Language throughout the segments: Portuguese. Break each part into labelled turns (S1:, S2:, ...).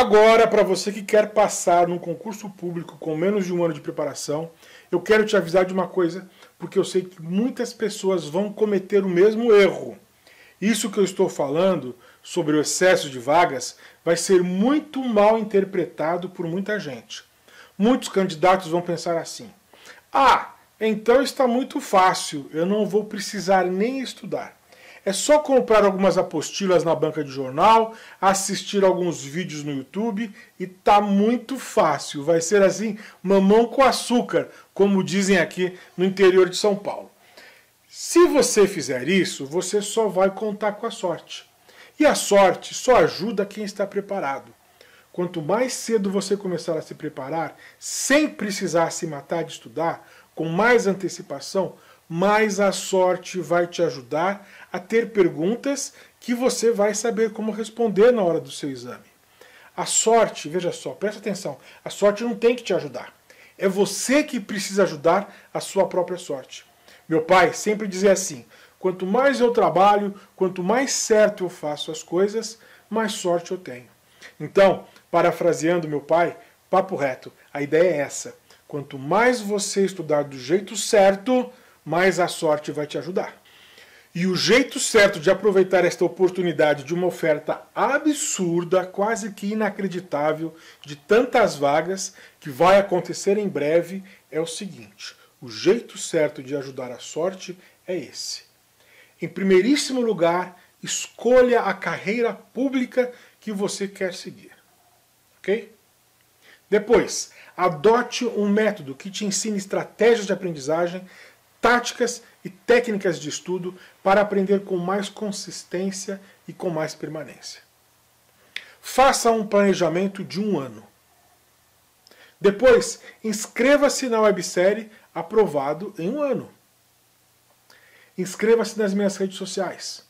S1: Agora, para você que quer passar num concurso público com menos de um ano de preparação, eu quero te avisar de uma coisa, porque eu sei que muitas pessoas vão cometer o mesmo erro. Isso que eu estou falando sobre o excesso de vagas vai ser muito mal interpretado por muita gente. Muitos candidatos vão pensar assim: ah, então está muito fácil, eu não vou precisar nem estudar. É só comprar algumas apostilas na banca de jornal, assistir alguns vídeos no YouTube e tá muito fácil. Vai ser assim, mamão com açúcar, como dizem aqui no interior de São Paulo. Se você fizer isso, você só vai contar com a sorte. E a sorte só ajuda quem está preparado. Quanto mais cedo você começar a se preparar, sem precisar se matar de estudar, com mais antecipação, mais a sorte vai te ajudar a ter perguntas que você vai saber como responder na hora do seu exame. A sorte, veja só, presta atenção, a sorte não tem que te ajudar. É você que precisa ajudar a sua própria sorte. Meu pai sempre dizia assim: quanto mais eu trabalho, quanto mais certo eu faço as coisas, mais sorte eu tenho. Então, parafraseando meu pai, papo reto, a ideia é essa. Quanto mais você estudar do jeito certo, mais a sorte vai te ajudar. E o jeito certo de aproveitar esta oportunidade de uma oferta absurda, quase que inacreditável, de tantas vagas que vai acontecer em breve é o seguinte: o jeito certo de ajudar a sorte é esse. Em primeiríssimo lugar, escolha a carreira pública que você quer seguir. Ok? Depois, adote um método que te ensine estratégias de aprendizagem táticas e técnicas de estudo para aprender com mais consistência e com mais permanência. Faça um planejamento de um ano. Depois, inscreva-se na websérie Aprovado em um ano. Inscreva-se nas minhas redes sociais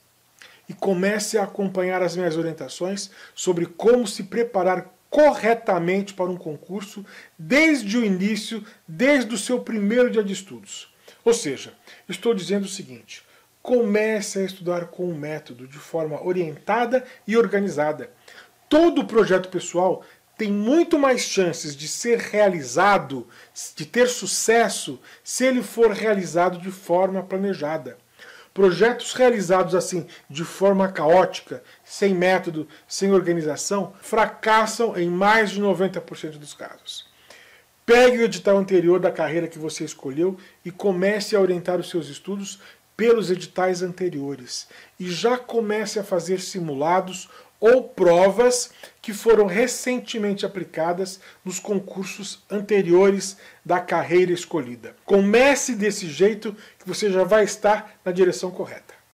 S1: e comece a acompanhar as minhas orientações sobre como se preparar corretamente para um concurso desde o início, desde o seu primeiro dia de estudos. Ou seja, estou dizendo o seguinte: comece a estudar com um método de forma orientada e organizada. Todo projeto pessoal tem muito mais chances de ser realizado, de ter sucesso, se ele for realizado de forma planejada. Projetos realizados assim, de forma caótica, sem método, sem organização, fracassam em mais de 90% dos casos. Pegue o edital anterior da carreira que você escolheu e comece a orientar os seus estudos pelos editais anteriores. E já comece a fazer simulados ou provas que foram recentemente aplicadas nos concursos anteriores da carreira escolhida. Comece desse jeito que você já vai estar na direção correta.